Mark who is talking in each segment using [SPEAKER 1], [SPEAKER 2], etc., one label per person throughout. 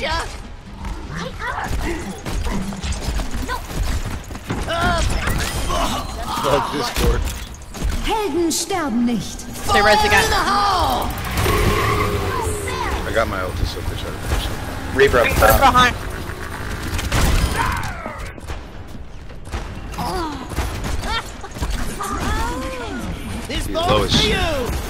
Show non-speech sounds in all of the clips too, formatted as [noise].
[SPEAKER 1] Gotcha!
[SPEAKER 2] Fuck Discord.
[SPEAKER 3] Helden sterben nicht.
[SPEAKER 4] They res again.
[SPEAKER 2] I got my ulti, so if they try to.
[SPEAKER 5] Reaper up top.
[SPEAKER 4] behind. Oh. [laughs]
[SPEAKER 1] This
[SPEAKER 2] He's
[SPEAKER 1] bomb's for you!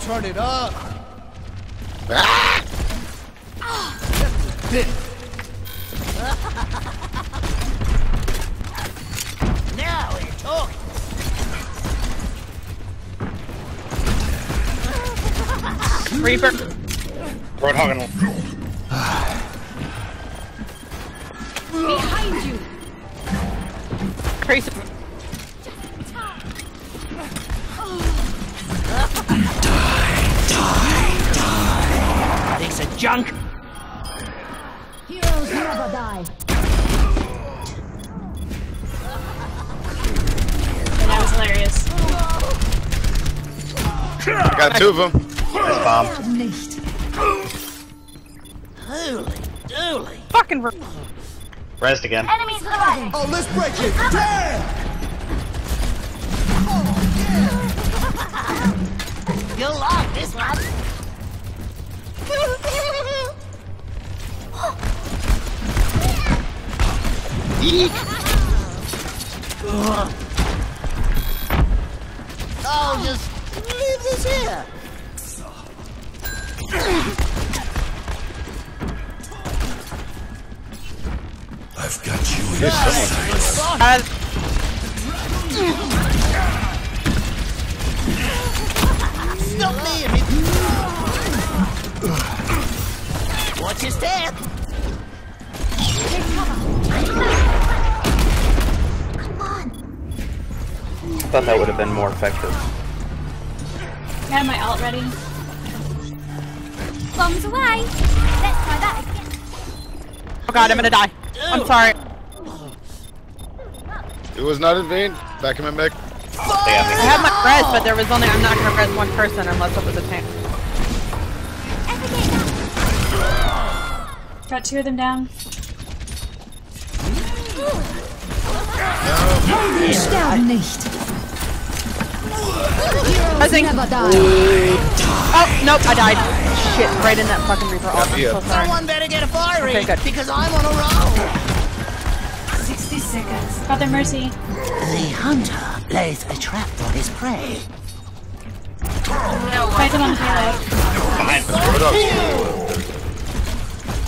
[SPEAKER 1] Turn it up!
[SPEAKER 2] Ah!
[SPEAKER 1] Now we're talking!
[SPEAKER 4] Reaper.
[SPEAKER 5] Roadhog and
[SPEAKER 3] Behind you.
[SPEAKER 4] Tracer.
[SPEAKER 1] Junk!
[SPEAKER 3] Heroes never die.
[SPEAKER 6] And that was hilarious.
[SPEAKER 2] I got two of them.
[SPEAKER 5] nice bomb.
[SPEAKER 3] Sterben.
[SPEAKER 1] Holy dooly!
[SPEAKER 4] Fucking. Re-
[SPEAKER 5] Rezzed again.
[SPEAKER 3] Enemies spotted.
[SPEAKER 1] Oh, let's break it! Damn! You'll like this one! Oh, just leave this here!
[SPEAKER 7] I've got you in
[SPEAKER 4] uh,
[SPEAKER 1] Stop me. Watch your step!
[SPEAKER 5] Thought that would have been more effective.
[SPEAKER 6] I had my alt ready.
[SPEAKER 3] Bombs away. Let's try that again.
[SPEAKER 4] oh god, I'm gonna die. I'm sorry.
[SPEAKER 2] It was not in vain. Back in my mech.
[SPEAKER 5] They
[SPEAKER 4] I
[SPEAKER 5] me.
[SPEAKER 4] had my res, but there was only. I'm not gonna res one person unless it was a tank.
[SPEAKER 6] Got two of them down.
[SPEAKER 3] Helden sterben nicht.
[SPEAKER 4] Resing.
[SPEAKER 3] Never die.
[SPEAKER 4] Oh nope, I died. Shit, right in that fucking Reaper. Oh, I'm so sorry.
[SPEAKER 1] Someone better get a fire
[SPEAKER 4] Okay, good.
[SPEAKER 1] because I'm on a roll!
[SPEAKER 3] 60 seconds.
[SPEAKER 6] Got their mercy.
[SPEAKER 1] The hunter lays a trap for his prey.
[SPEAKER 6] Fight them on the payload.
[SPEAKER 5] Behind.
[SPEAKER 2] Roadhog.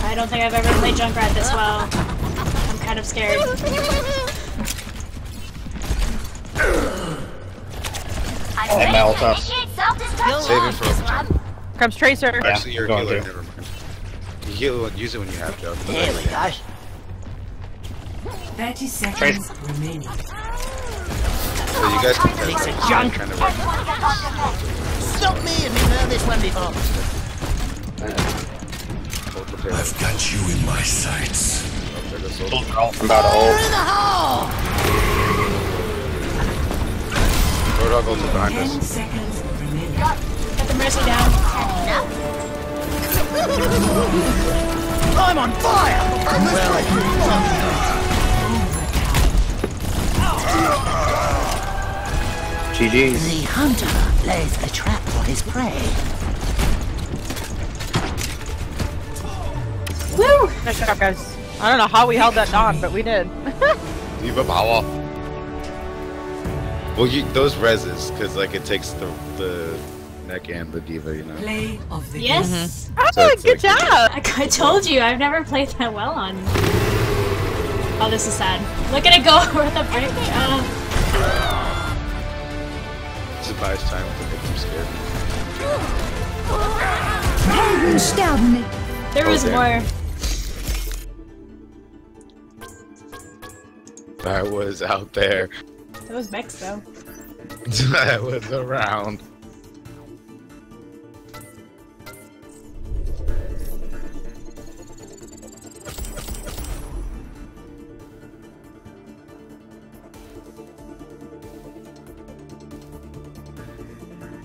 [SPEAKER 6] I don't think I've ever played Junkrat this well. I'm kind of scared.
[SPEAKER 5] And my ult up.
[SPEAKER 2] Save it for
[SPEAKER 1] this
[SPEAKER 2] overtime.
[SPEAKER 1] one.
[SPEAKER 4] Comes Tracer.
[SPEAKER 5] Yeah,
[SPEAKER 2] Actually, you're a
[SPEAKER 5] going
[SPEAKER 2] healer. Never mind. You heal. Use it when you have to.
[SPEAKER 1] Here we go.
[SPEAKER 3] 30 seconds
[SPEAKER 5] Trace.
[SPEAKER 3] remaining.
[SPEAKER 2] So you guys can
[SPEAKER 1] Piece
[SPEAKER 2] test
[SPEAKER 1] of junk.
[SPEAKER 2] kind of
[SPEAKER 1] Stop me if you've heard this one before.
[SPEAKER 2] hold.
[SPEAKER 7] I've got you in my sights.
[SPEAKER 2] Oh, there goes ult.
[SPEAKER 5] Soldier ult. I'm about to
[SPEAKER 1] Fire
[SPEAKER 5] ult.
[SPEAKER 1] in the hole!
[SPEAKER 2] Roadhog ult's behind us.
[SPEAKER 3] 10 seconds remaining.
[SPEAKER 6] Got the mercy down.
[SPEAKER 1] I'm on fire! Well,
[SPEAKER 5] GG's.
[SPEAKER 1] the hunter lays a trap for his prey.
[SPEAKER 4] Woo! Nice job, guys. I don't know how we held that Dawn, but we did. [laughs]
[SPEAKER 2] D.Va power. Well, you, those reses, because like it takes the the neck and the D.Va, you know.
[SPEAKER 3] Play of the
[SPEAKER 6] Yes.
[SPEAKER 4] oh,
[SPEAKER 2] So it's
[SPEAKER 4] good
[SPEAKER 2] like-
[SPEAKER 4] job!
[SPEAKER 6] I, I told you, I've never played that well on. Oh, this is sad. Look at it go [laughs] over the bridge. Oh,
[SPEAKER 2] Just buys time to make them scared.
[SPEAKER 3] Helden sterben nicht.
[SPEAKER 6] there was
[SPEAKER 2] Okay.
[SPEAKER 6] more.
[SPEAKER 2] I was out there.
[SPEAKER 6] It was mixed though. [laughs]
[SPEAKER 2] I was around.